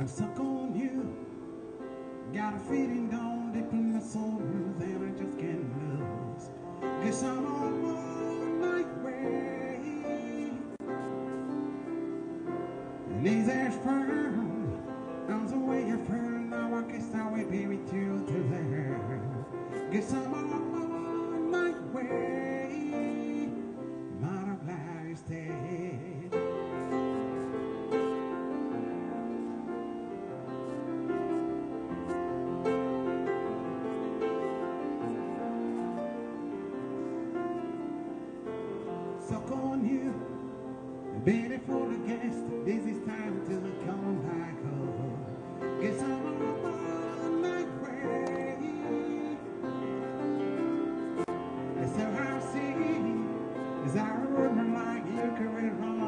I'm stuck on you. Got a feeling down deep in my soul that I just can't lose. Guess I'm on my way. Knees are firm. On the way I firm. Now I guess I will be with you till then. Guess I'm Suck on you, beautiful guest. This is time to come back home. Guess I'm on my way. So I see, as I run like you can run